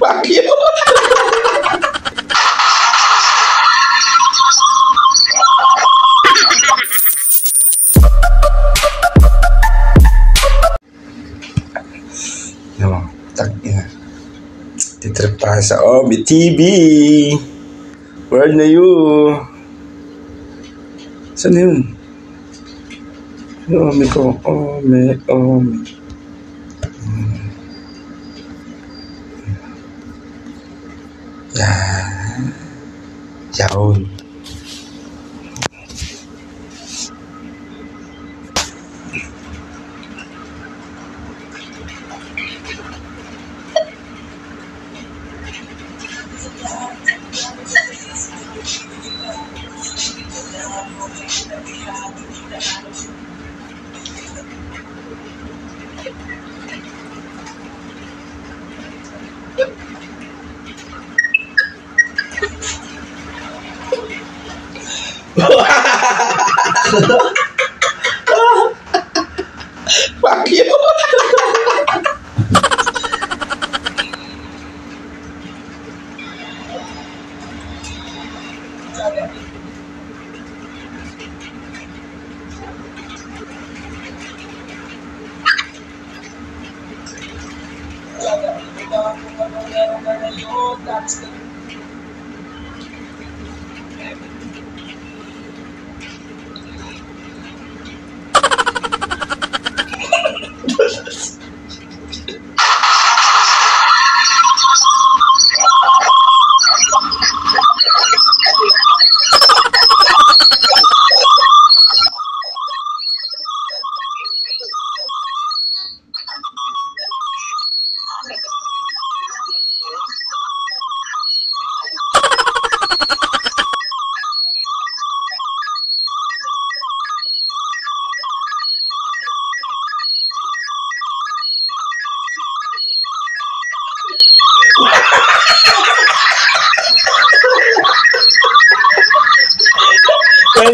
Fuck you. Titrip tayo sa Omi TV. Where na you? Saan yun? Ame con ame, ame. Dạ. Chào ơn. Thank you. Fuck you. Welcome to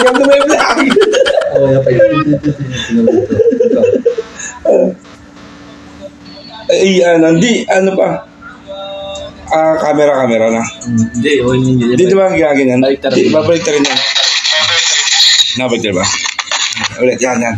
my vlog. Oo, yung pa Eh, ano, hindi, ano pa? Ah, camera, camera na. Hindi, o hindi. Dito ba ang ginaganyan? Balik na rin. Di, babalik na rin yan. Nabalik na ba? Ulit, yan, yan.